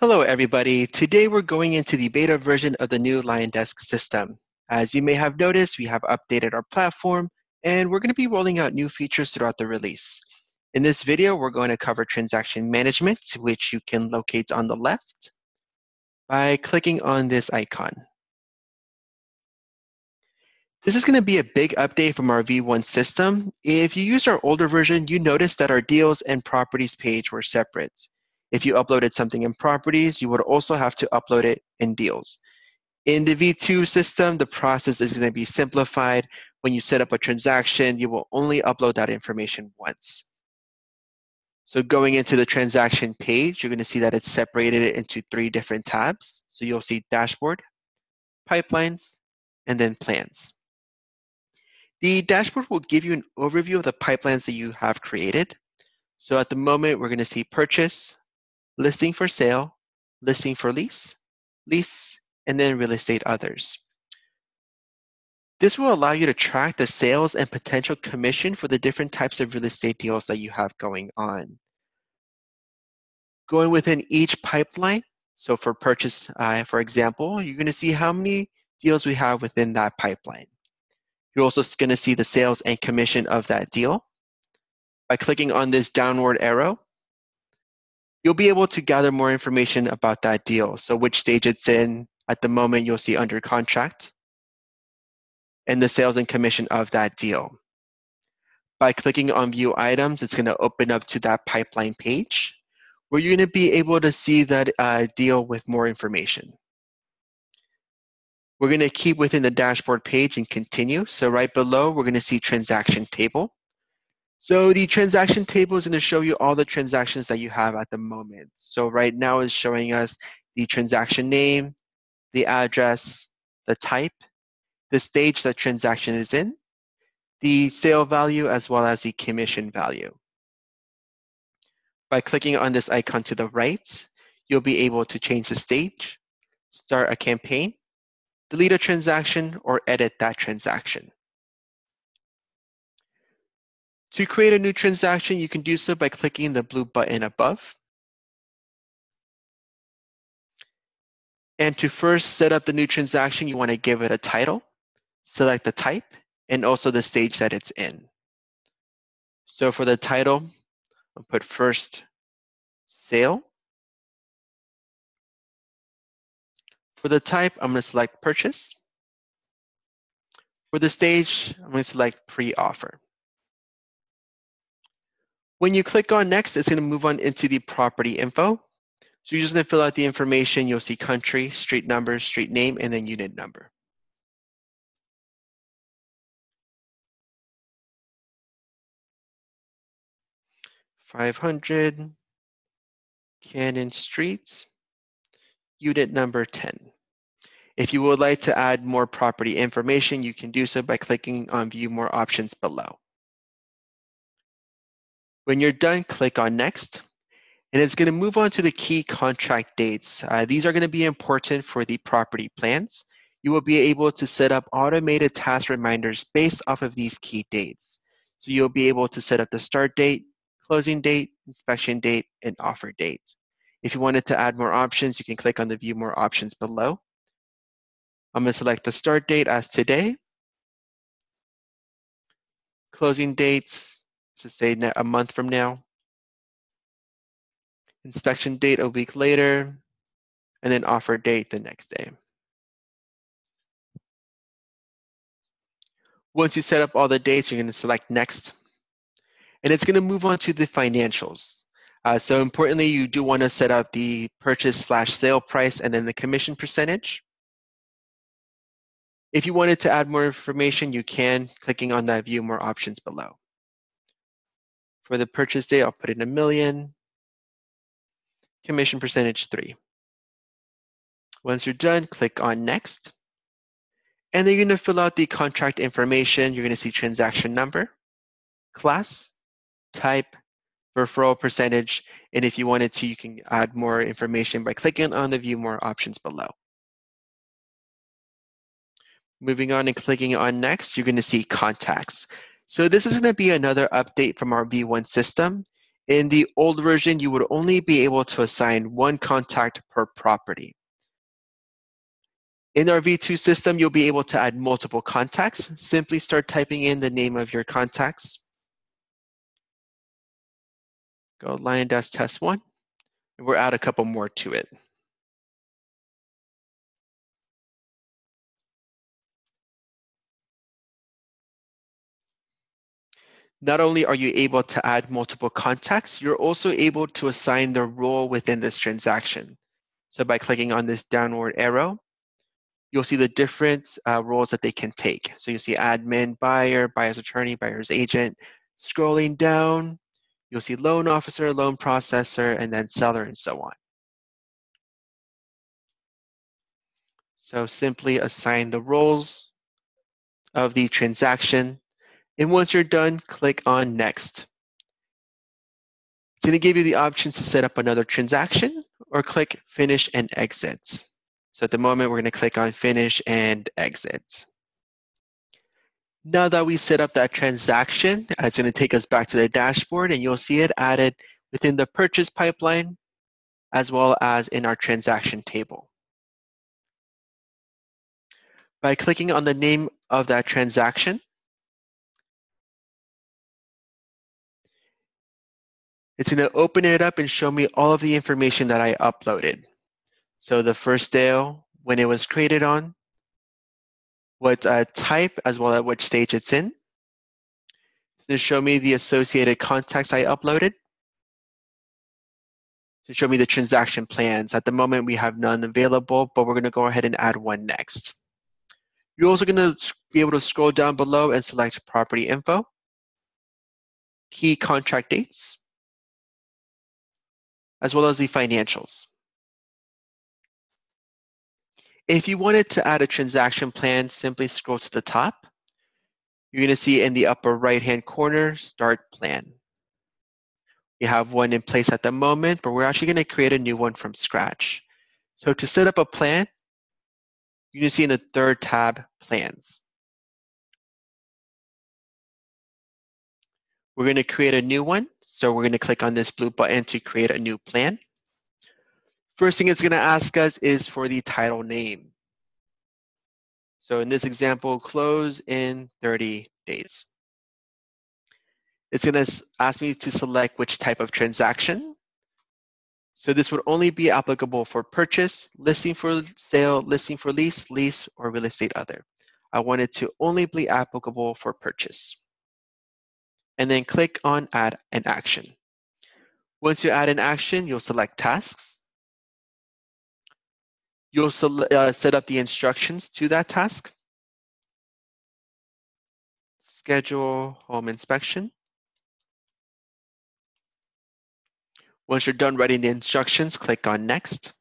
Hello, everybody. Today we're going into the beta version of the new LionDesk system. As you may have noticed, we have updated our platform and we're going to be rolling out new features throughout the release. In this video, we're going to cover transaction management, which you can locate on the left by clicking on this icon. This is going to be a big update from our V1 system. If you used our older version, you noticed that our deals and properties page were separate. If you uploaded something in properties, you would also have to upload it in deals. In the V2 system, the process is going to be simplified. When you set up a transaction, you will only upload that information once. So going into the transaction page, you're going to see that it's separated into three different tabs. So you'll see dashboard, pipelines, and then plans. The dashboard will give you an overview of the pipelines that you have created. So at the moment, we're going to see purchase, listing for sale, listing for lease, lease, and then real estate others. This will allow you to track the sales and potential commission for the different types of real estate deals that you have going on. Going within each pipeline, so for purchase, uh, for example, you're going to see how many deals we have within that pipeline. You're also going to see the sales and commission of that deal. By clicking on this downward arrow, you'll be able to gather more information about that deal. So which stage it's in. At the moment, you'll see under contract and the sales and commission of that deal. By clicking on view items, it's going to open up to that pipeline page where you're going to be able to see that uh, deal with more information. We're going to keep within the dashboard page and continue. So right below, we're going to see transaction table. So the transaction table is going to show you all the transactions that you have at the moment. So right now is showing us the transaction name, the address, the type, the stage that transaction is in, the sale value, as well as the commission value. By clicking on this icon to the right, you'll be able to change the stage, start a campaign, delete a transaction, or edit that transaction. To create a new transaction, you can do so by clicking the blue button above. And to first set up the new transaction, you want to give it a title, select the type, and also the stage that it's in. So for the title, I'll put first sale. For the type, I'm going to select purchase. For the stage, I'm going to select pre-offer. When you click on next, it's going to move on into the property info. So you're just going to fill out the information. You'll see country, street number, street name, and then unit number. Five hundred Cannon Streets, unit number 10. If you would like to add more property information, you can do so by clicking on View More options below. When you're done, click on Next, and it's going to move on to the key contract dates. Uh, these are going to be important for the property plans. You will be able to set up automated task reminders based off of these key dates. So you'll be able to set up the start date, closing date, inspection date, and offer date. If you wanted to add more options, you can click on the View More options below. I'm going to select the start date as today. Closing dates, just say a month from now. Inspection date a week later, and then offer date the next day. Once you set up all the dates, you're going to select next. And it's going to move on to the financials. Uh, so importantly, you do want to set up the purchase slash sale price and then the commission percentage. If you wanted to add more information, you can, clicking on that view more options below. For the purchase date, I'll put in a million. Commission percentage three. Once you're done, click on next. And then you're gonna fill out the contract information. You're gonna see transaction number, class, type, referral percentage, and if you wanted to, you can add more information by clicking on the view more options below. Moving on and clicking on next, you're gonna see contacts. So this is going to be another update from our V1 system. In the old version, you would only be able to assign one contact per property. In our V2 system, you'll be able to add multiple contacts. Simply start typing in the name of your contacts. Go LionDesk test one, and we'll add a couple more to it. Not only are you able to add multiple contacts, you're also able to assign the role within this transaction. So by clicking on this downward arrow, you'll see the different uh, roles that they can take. So you'll see admin, buyer, buyer's attorney, buyer's agent. Scrolling down, you'll see loan officer, loan processor, and then seller, and so on. So simply assign the roles of the transaction and once you're done, click on Next. It's going to give you the options to set up another transaction or click Finish and Exit. So at the moment, we're going to click on Finish and Exit. Now that we set up that transaction, it's going to take us back to the dashboard and you'll see it added within the purchase pipeline as well as in our transaction table. By clicking on the name of that transaction, It's going to open it up and show me all of the information that I uploaded. So the first sale, when it was created on, what uh, type, as well as which stage it's in. It's going to show me the associated contacts I uploaded. To show me the transaction plans. At the moment, we have none available, but we're going to go ahead and add one next. You're also going to be able to scroll down below and select property info, key contract dates, as well as the financials. If you wanted to add a transaction plan, simply scroll to the top. You're going to see in the upper right-hand corner, Start Plan. We have one in place at the moment, but we're actually going to create a new one from scratch. So to set up a plan, you can see in the third tab, Plans. We're going to create a new one. So we're going to click on this blue button to create a new plan. First thing it's going to ask us is for the title name. So in this example, close in 30 days. It's going to ask me to select which type of transaction. So this would only be applicable for purchase, listing for sale, listing for lease, lease, or real estate other. I want it to only be applicable for purchase and then click on Add an Action. Once you add an action, you'll select Tasks. You'll uh, set up the instructions to that task. Schedule home inspection. Once you're done writing the instructions, click on Next.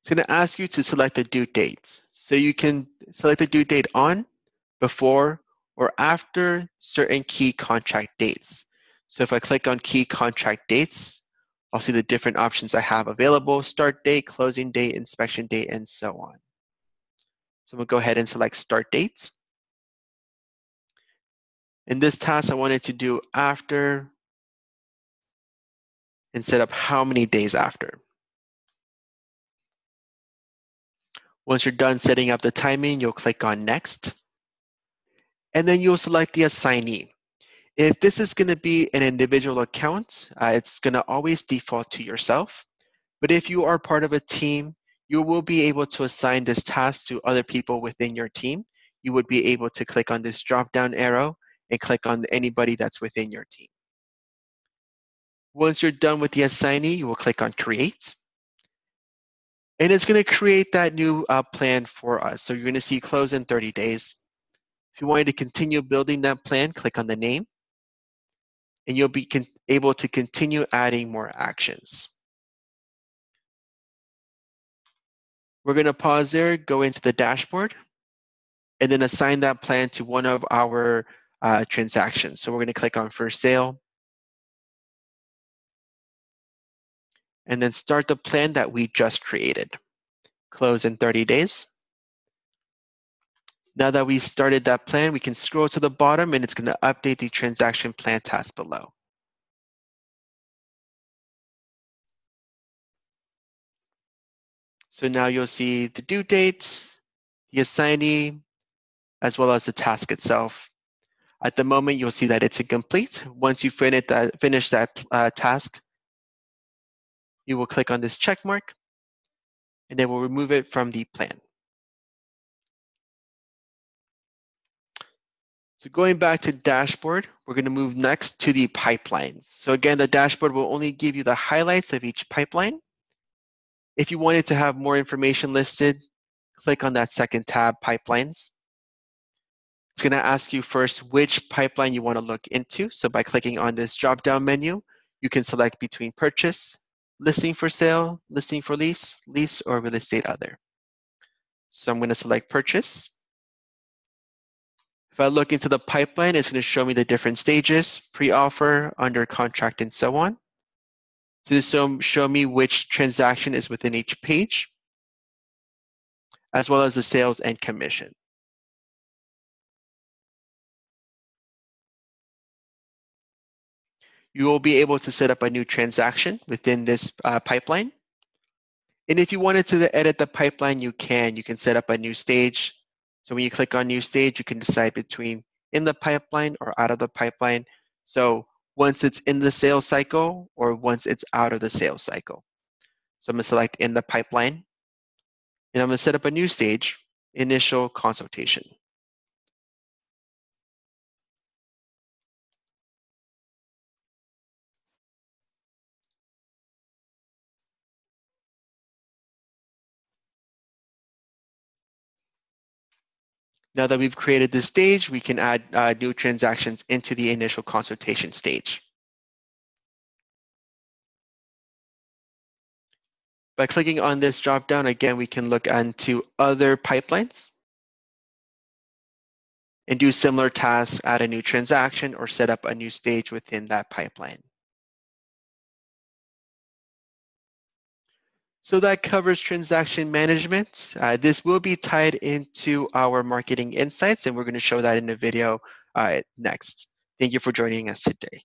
It's going to ask you to select the due date. So you can select the due date on, before, or after certain key contract dates. So if I click on key contract dates, I'll see the different options I have available, start date, closing date, inspection date, and so on. So I'm gonna go ahead and select start dates. In this task, I wanted to do after and set up how many days after. Once you're done setting up the timing, you'll click on next and then you'll select the assignee. If this is going to be an individual account, uh, it's going to always default to yourself. But if you are part of a team, you will be able to assign this task to other people within your team. You would be able to click on this drop down arrow and click on anybody that's within your team. Once you're done with the assignee, you will click on create. And it's going to create that new uh, plan for us. So you're going to see close in 30 days. If you wanted to continue building that plan, click on the name, and you'll be able to continue adding more actions. We're going to pause there, go into the dashboard, and then assign that plan to one of our uh, transactions. So we're going to click on first sale, and then start the plan that we just created. Close in 30 days. Now that we started that plan, we can scroll to the bottom and it's going to update the transaction plan task below. So now you'll see the due date, the assignee, as well as the task itself. At the moment, you'll see that it's incomplete. Once you finish that, finish that uh, task, you will click on this check mark, and then we'll remove it from the plan. So going back to dashboard, we're going to move next to the pipelines. So again, the dashboard will only give you the highlights of each pipeline. If you wanted to have more information listed, click on that second tab, Pipelines. It's going to ask you first which pipeline you want to look into. So by clicking on this drop-down menu, you can select between purchase, listing for sale, listing for lease, lease, or real estate other. So I'm going to select purchase. If I look into the pipeline, it's going to show me the different stages, pre-offer, under contract, and so on. So this will show me which transaction is within each page, as well as the sales and commission. You will be able to set up a new transaction within this uh, pipeline. And if you wanted to edit the pipeline, you can. You can set up a new stage, so when you click on new stage, you can decide between in the pipeline or out of the pipeline. So once it's in the sales cycle or once it's out of the sales cycle. So I'm gonna select in the pipeline and I'm gonna set up a new stage, initial consultation. Now that we've created this stage, we can add uh, new transactions into the initial consultation stage. By clicking on this dropdown, again, we can look into other pipelines and do similar tasks, add a new transaction, or set up a new stage within that pipeline. So that covers transaction management. Uh, this will be tied into our marketing insights, and we're going to show that in a video uh, next. Thank you for joining us today.